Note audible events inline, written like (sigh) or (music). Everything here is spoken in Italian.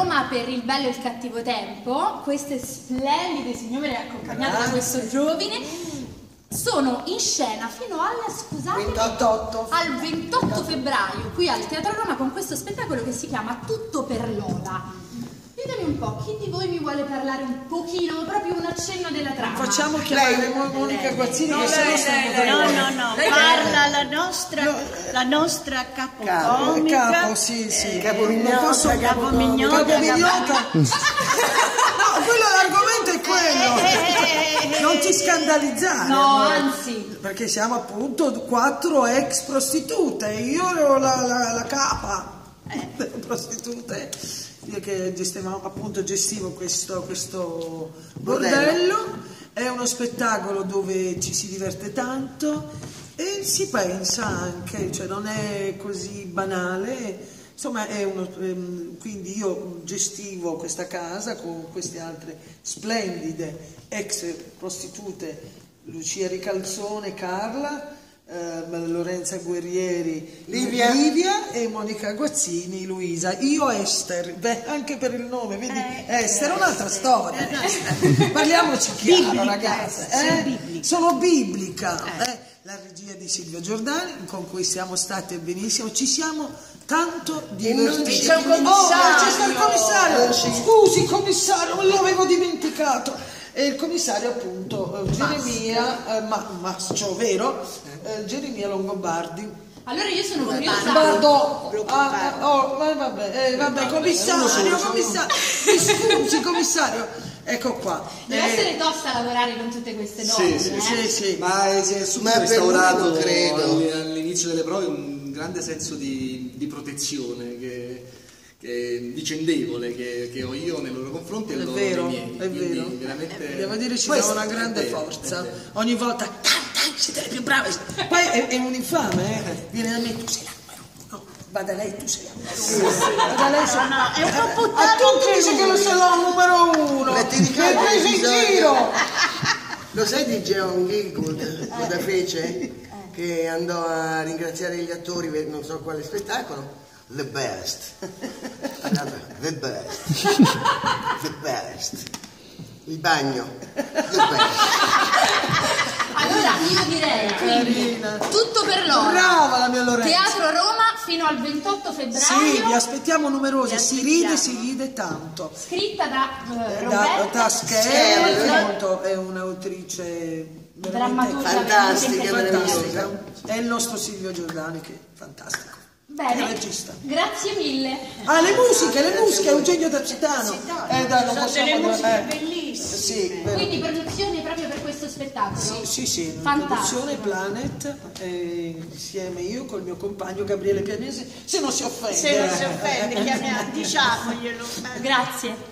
Roma per il bello e il cattivo tempo, queste splendide signore accompagnate da questo giovane sono in scena fino al, scusate, 28. al 28 febbraio qui al Teatro Roma con questo spettacolo che si chiama Tutto per Lola. Ditemi un po', chi di voi mi vuole parlare un pochino, un accenno della trama? Facciamo chiamare Monica Guazzini che se no stiamo No, no, no, parla la nostra, la nostra Capo, capocomica. capo, sì, sì. Capomignota, Non posso- Capomignota, Capomignota. (laughs) No, quello l'argomento è quello. Non ti scandalizzare. No, amore. anzi. Perché siamo appunto quattro ex prostitute. Io ero la, la, la capa delle (laughs) prostitute. Io che gestivamo, appunto gestivo questo, questo bordello. È uno spettacolo dove ci si diverte tanto e si pensa anche, cioè non è così banale. Insomma, è uno, ehm, quindi io gestivo questa casa con queste altre splendide ex prostitute, Lucia Ricalzone, Carla, ehm, Lorenza Guerrieri, Livia. Livia e Monica Guazzini, Luisa. Io Esther, beh, anche per il nome, vedi, Esther è un'altra storia. (laughs) Parliamoci chiaro, Biblica, ragazze. sei eh? biblica. Sono biblica. eh. La regia di Silvio Giordani, con cui siamo state benissimo, ci siamo tanto divertiti. c'è un Oh, c'è il commissario! commissario! Scusi, commissario, me l'avevo dimenticato. E il commissario appunto eh, Geremia, eh, ma, Mascio, vero? Eh, Geremia Longobardi. Allora io sono curiosa. Guardo, ah, ah, oh, ma vabbè, eh, vabbè, commissario, commissario, (laughs) mi scusi, commissario, ecco qua. Deve Eh, essere tosta lavorare con tutte queste Sì, donne. sì, eh? sì, sì. Ma eh, si è subito lui, credo. all- all'inizio delle prove un grande senso di, di protezione che, che vicendevole che, che ho io nei loro confronti e È loro vero, miei. è vero. veramente Devo dire ci dà una grande vero, forza. Ogni volta, dai, dai, siete le più brave. Poi è, è un infame, eh. Viene da me, tu sei la. Vada lei, tu sei la. Vada lei, sei... no, è un po' A puttana tutti anche dice che lo sei la numero uno. Ma ti Mi ricordi hai preso in giro. (laughs) Lo sai di John Gilgood cosa fece? Che andò a ringraziare gli attori per non so quale spettacolo. The best. (laughs) The best. (laughs) The best. Il bagno. The best. Allora io direi quindi tutto per loro. Brava la mia Lorenza. Teatro Roma fino al 28 febbraio. Sì, vi aspettiamo numerose, si ride, si ride tanto. Scritta da Da Roberta Taschelli, è un'autrice Drammaturga Fantastica, fantastica. È il nostro Silvio Giordani che è fantastico. Bene, È regista. grazie mille. Ah, le musiche, le musiche, Eugenio D'Accitano. Eh, dai, non Sono possiamo delle musiche eh, bellissime. Sì. Quindi produzione proprio per questo spettacolo. Sì, sì, una Fantastico. produzione Planet, eh, insieme io col mio compagno Gabriele Pianese, se non si offende. Se non si offende, chiamiamo, diciamoglielo. Grazie.